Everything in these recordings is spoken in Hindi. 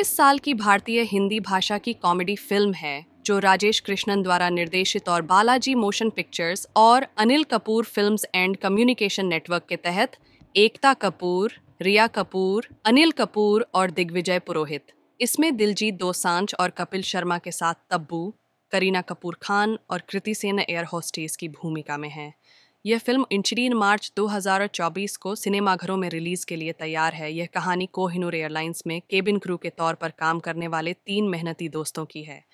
इस साल की भारतीय हिंदी भाषा की कॉमेडी फ़िल्म है, जो राजेश कृष्णन द्वारा निर्देशित और बालाजी मोशन पिक्चर्स और Anil Kapoor films and communication network के तहत एकता कपूर, रिया कपूर, अनिल कपूर और दिग्विजय पुरोहित। इसमें दिलजीत दोसांझ और कपिल शर्मा के साथ तब्बू, करीना कपूर खान और कृति सेन एयर होस्टेस की भूमिका में है। यह फ़िल्म इंचरीन मार्च 2024 को सिनेमाघरों में रिलीज़ के लिए तैयार है। यह कहानी कोहिनूर एयरलाइंस में केबिन क्रू के तौर पर काम करने वाले तीन मेहनती दोस्तों की है।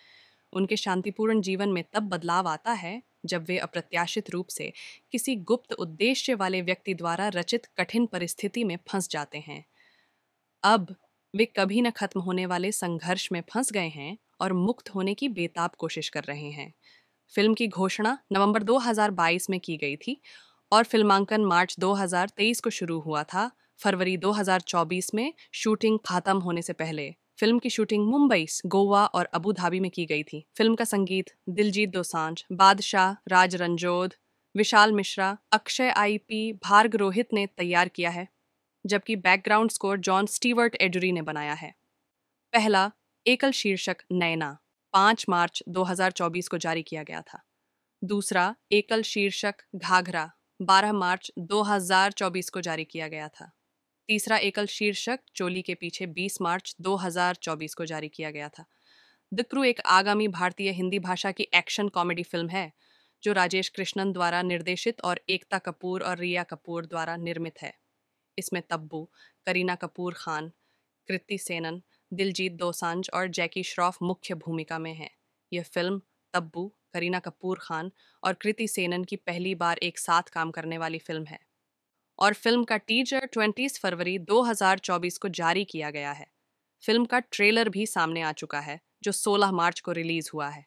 उनके शांतिपूर्ण जीवन में तब बदलाव आता है जब वे अप्रत्याशित रूप से किसी गुप्त उद्देश्य वाले व्यक्ति द्वारा रचित कठिन परिस्थिति में फंस जाते हैं। अब वे कभी न खत्म होने वाले संघर्ष में फंस गए हैं और मुक्त होने की बेताब कोशिश कर रहे हैं। फ़िल्म की घोषणा नवंबर 2022 में की गई थी और फिल्मांकन मार्च 2023 को शुरू हुआ था। फरवरी 2024 में शूटिंग खत्म होने से पहले फ़िल्म की शूटिंग मुंबई, गोवा और अबू धाबी में की गई थी। फ़िल्म का संगीत दिलजीत दोसांझ, बादशाह, राज रंजोद, विशाल मिश्रा, अक्षय आई पी भार्ग रोहित ने तैयार किया है, जबकि background score John Stewart Eduri ने बनाया है। पहला, एकल शीर्षक नैना पाँच मार्च 2024 को जारी किया गया था। दूसरा, एकल शीर्षक घाघरा 12 मार्च 2024 को जारी किया गया था। तीसरा, एकल शीर्षक चोली के पीछे 20 मार्च 2024 को जारी किया गया था। द क्रू एक आगामी भारतीय हिंदी भाषा की एक्शन कॉमेडी फ़िल्म है, जो राजेश कृष्णन द्वारा निर्देशित और एकता कपूर और रिया कपूर द्वारा निर्मित है। इसमें तब्बू, करीना कपूर खान, कृति सेनन दिलजीत दोसांझ और जैकी श्रॉफ मुख्य भूमिका में हैं। यह फ़िल्म तब्बू, करीना कपूर खान और कृति सेनन की पहली बार एक साथ काम करने वाली फ़िल्म है। और फ़िल्म का टीजर 20 फरवरी 2024 को जारी किया गया है। फ़िल्म का ट्रेलर भी सामने आ चुका है, जो 16 मार्च को रिलीज़ हुआ है।